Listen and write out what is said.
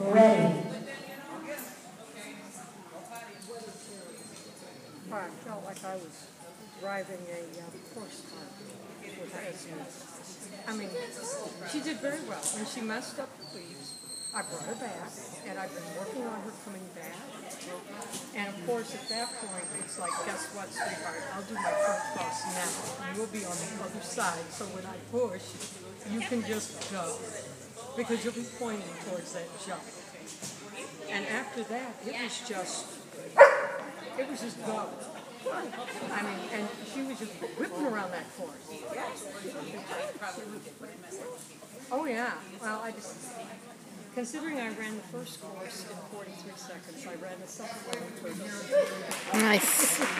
ready. I felt like I was driving a uh, horse car with I mean, she did very well. When she messed up the weaves, I brought her back, and I've been working on her coming back. And of course, at that point, it's like, guess what, sweetheart? I'll do my front cross now. You'll be on the other side, so when I push, you can just go because you'll be pointing towards that jump. And after that, it was just, it was just go. I mean, and she was just whipping around that course. Oh yeah. Well, I just considering I ran the first course in 43 seconds, I ran the second one in 30 seconds. Nice.